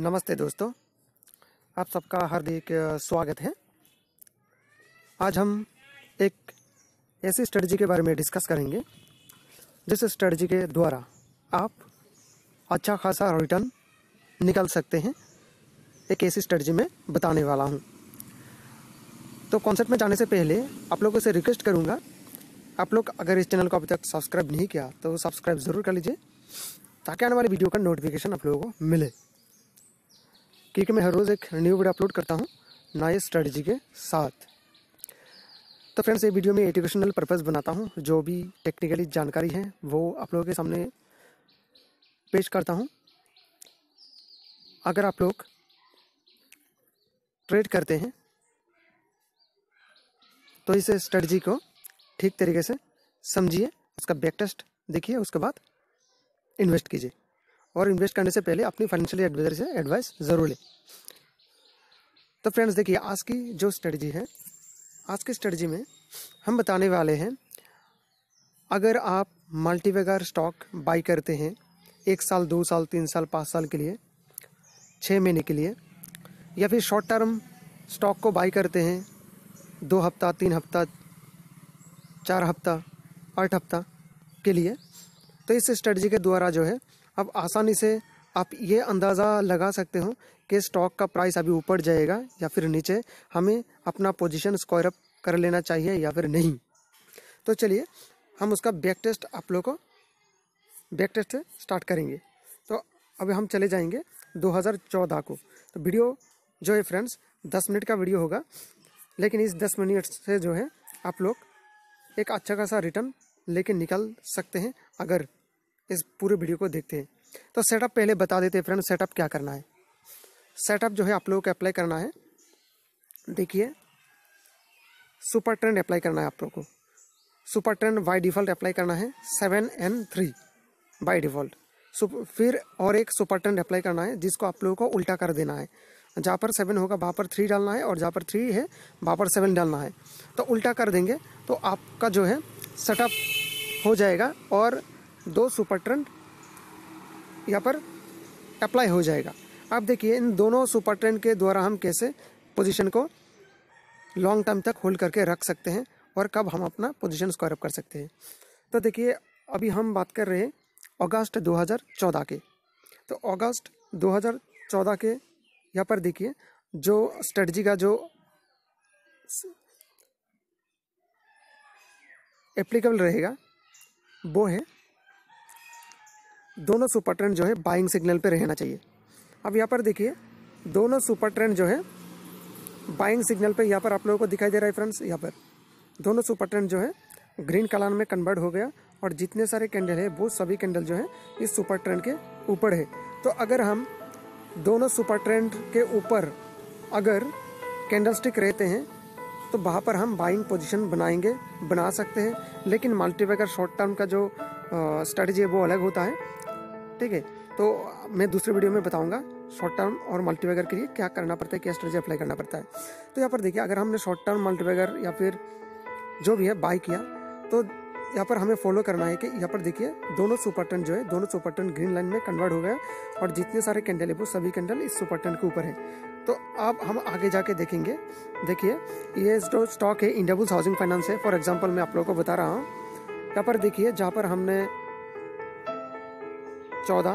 नमस्ते दोस्तों। आप सबका हार्दिक स्वागत है। आज हम एक ऐसी स्ट्रेटजी के बारे में डिस्कस करेंगे, जिस स्ट्रेटजी के द्वारा आप अच्छा खासा रिटर्न निकल सकते हैं। एक ऐसी स्ट्रेटजी में बताने वाला हूँ। तो कॉन्सेप्ट में जाने से पहले आप लोगों से रिक्वेस्ट करूँगा, आप लोग अगर इस चैनल को अभी तक सब्सक्राइब नहीं किया तो सब्सक्राइब ज़रूर कर लीजिए, ताकि आने वाली वीडियो का नोटिफिकेशन आप लोगों को मिले। क्योंकि मैं हर रोज़ एक न्यू वीडियो अपलोड करता हूँ, नए स्ट्रेटजी के साथ। तो फ्रेंड्स ये वीडियो में एजुकेशनल पर्पज़ बनाता हूँ, जो भी टेक्निकली जानकारी है, वो आप लोगों के सामने पेश करता हूँ। अगर आप लोग ट्रेड करते हैं तो इस स्ट्रेटजी को ठीक तरीके से समझिए, उसका बैक टेस्ट देखिए, उसके बाद इन्वेस्ट कीजिए। और इन्वेस्ट करने से पहले अपनी फाइनेंशियल एडवाइजर से एडवाइस ज़रूर लें। तो फ्रेंड्स देखिए, आज की जो स्ट्रेटजी है, आज की स्ट्रेटजी में हम बताने वाले हैं, अगर आप मल्टीवेगर स्टॉक बाई करते हैं, एक साल, दो साल, तीन साल, पाँच साल के लिए छः महीने के लिए, या फिर शॉर्ट टर्म स्टॉक को बाई करते हैं, दो हफ़्ता, तीन हफ़्ता, चार हफ़्ता, आठ हफ़्ता के लिए तो इस स्ट्रेटजी के द्वारा जो है आप आसानी से आप ये अंदाज़ा लगा सकते हो कि स्टॉक का प्राइस अभी ऊपर जाएगा या फिर नीचे। हमें अपना पोजीशन स्क्वायर अप कर लेना चाहिए या फिर नहीं। तो चलिए, हम उसका बैक टेस्ट आप लोग को बैक टेस्ट स्टार्ट करेंगे। तो अभी हम चले जाएँगे 2014 को। तो वीडियो जो है फ्रेंड्स 10 मिनट का वीडियो होगा। लेकिन इस 10 मिनट से जो है आप लोग एक अच्छा खासा रिटर्न लेके निकल सकते हैं, अगर इस पूरे वीडियो को देखते हैं। तो सेटअप पहले बता देते हैं फ्रेंड सेटअप क्या करना है। सेटअप जो है आप लोगों को अप्लाई करना है। देखिए सुपर ट्रेंड अप्लाई करना है आप लोग को। Super trend by default apply करना है seven and three by default फिर और एक सुपर ट्रेंड अप्लाई करना है, जिसको आप लोगों को उल्टा कर देना है। जहाँ पर सेवन होगा, वहाँ पर थ्री डालना है, और जहाँ पर थ्री है, वहाँ पर सेवन डालना है। तो उल्टा कर देंगे तो आपका जो है सेटअप हो जाएगा, और दो सुपर ट्रेंड यहाँ पर अप्लाई हो जाएगा। अब देखिए, इन दोनों सुपर ट्रेंड के द्वारा हम कैसे पोजीशन को लॉन्ग टर्म तक होल्ड करके रख सकते हैं और कब हम अपना पोजीशन स्क्वायर अप कर सकते हैं। तो देखिए, अभी हम बात कर रहे हैं अगस्त 2014 के। तो अगस्त 2014 के यहाँ पर देखिए, जो स्ट्रेटजी का जो एप्लीकेबल रहेगा, वो है दोनों सुपर ट्रेंड जो है बाइंग सिग्नल पे रहना चाहिए। अब यहाँ पर देखिए, दोनों सुपर ट्रेंड जो है बाइंग सिग्नल पे यहाँ पर आप लोगों को दिखाई दे रहा है फ्रेंड्स यहाँ पर। दोनों सुपर ट्रेंड जो है ग्रीन कलर में कन्वर्ट हो गया और जितने सारे कैंडल है, वो सभी कैंडल जो है इस सुपर ट्रेंड के ऊपर है। तो अगर हम दोनों सुपर ट्रेंड के ऊपर अगर कैंडल स्टिक रहते हैं तो वहाँ पर हम बाइंग पोजीशन बनाएँगे, बना सकते हैं। लेकिन मल्टीवेगर शॉर्ट टर्म का जो स्ट्रेटजी है, वो अलग होता है। ठीक है? तो मैं दूसरे वीडियो में बताऊँगा शॉर्ट टर्म और मल्टीवेगर के लिए क्या करना पड़ता है, क्या स्ट्रेटजी अप्लाई करना पड़ता है। तो यहाँ पर देखिए, अगर हमने शॉर्ट टर्म मल्टीवेगर या फिर जो भी है बाई किया तो यहाँ पर हमें फॉलो करना है कि यहाँ पर देखिए, दोनों सुपर टन जो है, दोनों सुपर टन ग्रीन लाइन में कन्वर्ट हो गया और जितने सारे कैंडल है वो सभी कैंडल इस सुपर टन के ऊपर है। तो अब हम आगे जाके देखेंगे। देखिए, ये जो स्टॉक है इंडियाबुल्स हाउसिंग फाइनेंस है फॉर एग्ज़ाम्पल मैं आप लोगों को बता रहा हूँ। यहाँ पर देखिए, जहाँ पर हमने चौदह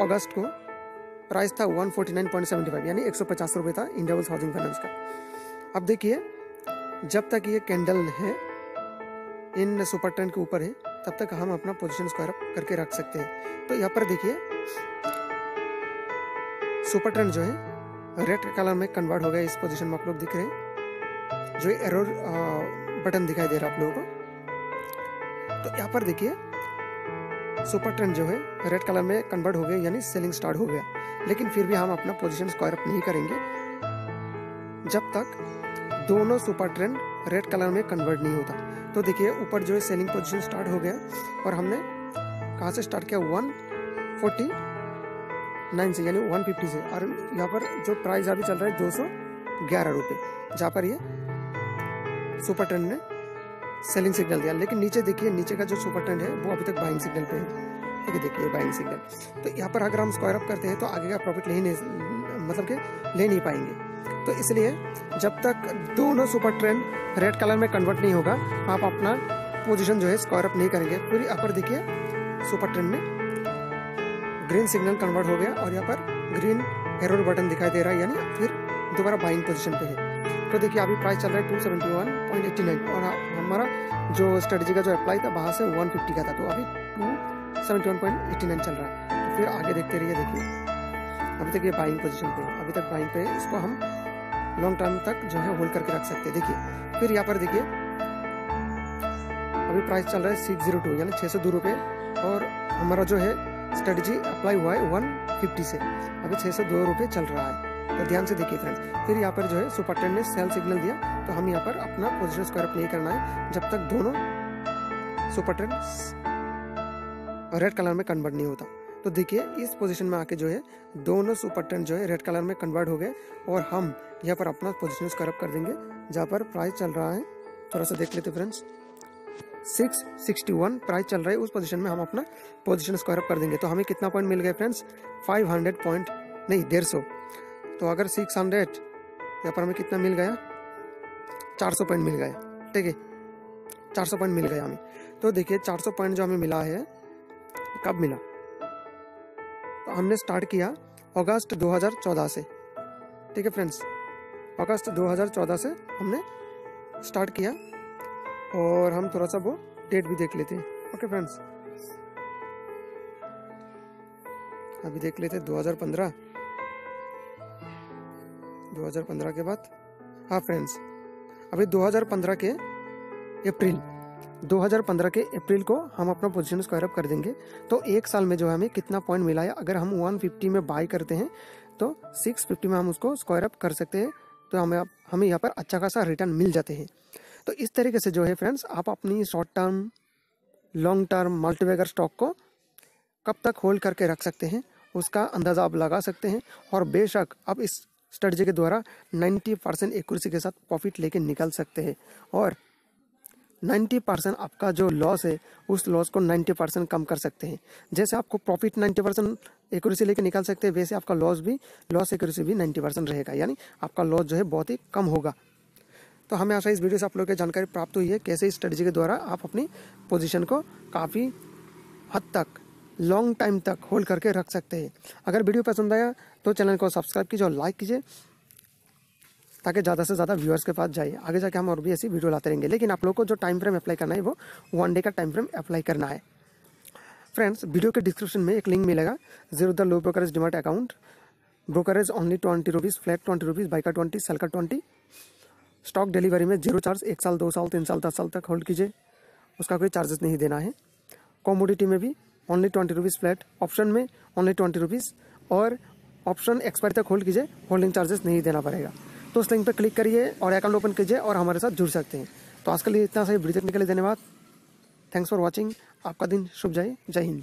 अगस्त को प्राइस था 149.75 यानी एक सौ पचास रुपये था इंडियाबुल्स हाउसिंग फाइनेंस का। अब देखिए, जब तक ये कैंडल है, इन सुपर ट्रेंड के ऊपर है, तब तक हम अपना पोजिशन स्क्वायर अप करके रख सकते हैं। तो यहाँ पर देखिए सुपर ट्रेंड जो है रेड कलर में कन्वर्ट हो गया, इस पोजीशन में आप लोग दिख रहे हैं। जो एरो बटन दिखाई दे रहा है आप लोगों को। तो यहाँ पर देखिए सुपर ट्रेंड जो है, रेड कलर में कन्वर्ट हो गया, यानी सेलिंग स्टार्ट हो गया। लेकिन फिर भी हम अपना पोजीशन स्क्वायर अप नहीं करेंगे। जब तक दोनों सुपर ट्रेंड रेड कलर में कन्वर्ट नहीं होता। तो देखिए, ऊपर जो है सेलिंग पोजीशन स्टार्ट हो गया और हमने कहाँ से स्टार्ट किया? वन फोर्टी नाइन से, यानी वन फिफ्टी से। और यहाँ पर जो प्राइस अभी चल रहा है, दो सौ ग्यारह रुपये जहाँ पर ये सुपर ट्रेंड ने सेलिंग सिग्नल दिया। लेकिन नीचे देखिए, नीचे का जो सुपर ट्रेंड है, वो अभी तक बाइंग सिग्नल पे है। ठीक है देखिए बाइंग सिग्नल तो यहाँ पर अगर हम स्क्वायर अप करते हैं तो आगे का प्रॉफिट ले नहीं मतलब कि ले नहीं पाएँगे। तो इसलिए जब तक दोनों सुपर ट्रेंड रेड कलर में कन्वर्ट नहीं होगा, आप अपना पोजिशन जो है स्क्वायर अप नहीं करेंगे। पूरी अपर देखिए, सुपर ट्रेंड में ग्रीन सिग्नल कन्वर्ट हो गया और यहाँ पर ग्रीन एरोर बटन दिखाई दे रहा है, यानी फिर दोबारा बाइंग पोजीशन पे है। तो देखिए, अभी प्राइस चल रहा है two seventy one point eighty nine और हमारा जो स्ट्रेटजी का जो अप्लाई था, वहाँ से वन फिफ्टी का था। तो अभी टू सेवेंटी पॉइंट चल रहा है। तो फिर आगे देखते रहिए, देखिए। अभी तक ये बाइंग पोजीशन पे अभी तक बाइंग पे इसको हम लॉन्ग टर्म तक जो है होल्ड करके रख सकते हैं। देखिए, फिर यहाँ पर देखिए। अभी प्राइस चल रहा है सिक्स ज़ीरो टू यानी छः सौ दो रुपये। और हमारा जो है स्ट्रेटजी अप्लाई हुआ है वन फिफ्टी से। अभी छः सौ दो रुपये चल रहा है। तो ध्यान से देखिए फ्रेंड्स फिर यहाँ पर जो है सुपर टेन ने सेल सिग्नल दिया तो हम यहाँ पर अपना पोजिशन स्क्वायर नहीं करना है, जब तक दोनों सुपर ट्रेंड रेड कलर में कन्वर्ट नहीं होता। तो देखिए, इस पोजीशन में आके जो है, दोनों सुपर ट्रेंड जो है रेड कलर में कन्वर्ट हो गए, और हम यहाँ पर अपना पोजीशन अप कर देंगे, जहाँ पर प्राइस चल रहा है। थोड़ा सा देख लेते friends six sixty one price चल रहा है, उस पोजीशन में हम अपना पोजीशन स्क्वायर अप कर देंगे। तो हमें कितना पॉइंट मिल गया फ्रेंड्स फाइव हंड्रेड पॉइंट नहीं, डेढ़ सौ। तो अगर सिक्स हंड्रेड यहाँ पर हमें कितना मिल गया? चार सौ पॉइंट मिल गया। ठीक है? चार सौ पॉइंट मिल गया हमें। तो देखिए, चार सौ पॉइंट जो हमें मिला है, कब मिला? तो हमने स्टार्ट किया अगस्त 2014 से। ठीक है फ्रेंड्स अगस्त 2014 से हमने स्टार्ट किया और हम थोड़ा सा वो डेट भी देख लेते हैं। ओके फ्रेंड्स अभी देख लेते हैं 2015 2015 के बाद? हाँ फ्रेंड्स अभी 2015 के अप्रैल 2015 के अप्रैल को हम अपना पोजीशन स्क्वायर अप कर देंगे। तो एक साल में जो है हमें कितना पॉइंट मिला है? अगर हम 150 में बाय करते हैं तो 650 में हम उसको स्क्वायर अप कर सकते हैं। तो हमें हमें यहाँ पर अच्छा खासा रिटर्न मिल जाते हैं। तो इस तरीके से जो है फ्रेंड्स आप अपनी short term long term multibagger stock को कब तक होल्ड करके रख सकते हैं, उसका अंदाज़ा आप लगा सकते हैं। और बेशक आप इस स्ट्रेटजी के द्वारा 90 परसेंट एक्यूरेसी के साथ प्रॉफिट लेके निकल सकते हैं। और 90 परसेंट आपका जो लॉस है, उस लॉस को 90 परसेंट कम कर सकते हैं। जैसे आपको प्रॉफिट 90 परसेंट एक्यूरेसी लेके निकल सकते हैं, वैसे आपका लॉस भी, लॉस एक्यूरेसी भी 90 परसेंट रहेगा। यानी आपका लॉस जो है बहुत ही कम होगा। तो हमें आशा इस वीडियो से आप लोगों की जानकारी प्राप्त हुई है, कैसे स्ट्रेटजी के द्वारा आप अपनी पोजिशन को काफ़ी हद तक, लॉन्ग टाइम तक होल्ड करके रख सकते हैं। अगर वीडियो पसंद आया तो चैनल को सब्सक्राइब कीजिए और लाइक कीजिए, ताकि ज़्यादा से ज़्यादा व्यूअर्स के पास जाए आगे जाके हम और भी ऐसी वीडियो लाते रहेंगे। लेकिन आप लोग को जो टाइम फ्रेम अप्लाई करना है, वो वन डे का टाइम फ्रेम अप्लाई करना है। फ्रेंड्स वीडियो के डिस्क्रिप्शन में एक लिंक मिलेगा। Zero the low brokerage demat account brokerage only twenty rupees flat twenty rupees buy का ट्वेंटी सेल का ट्वेंटी स्टॉक डिलीवरी में ज़ीरो चार्ज एक साल, दो साल, तीन साल, दस साल तक होल्ड कीजिए। उसका कोई चार्जेस नहीं देना है। कॉमोडिटी में भी only twenty rupees flat option में ओनली ट्वेंटी रुपीज़ और ऑप्शन एक्सपायरी तक होल्ड कीजिए, होल्डिंग चार्जेस नहीं देना पड़ेगा। तो उस लिंक पर क्लिक करिए और अकाउंट ओपन कीजिए और हमारे साथ जुड़ सकते हैं। तो आज के लिए इतना सही वीडियो देखने के लिए धन्यवाद। थैंक्स फॉर वॉचिंग आपका दिन शुभ जाए। जय हिंद।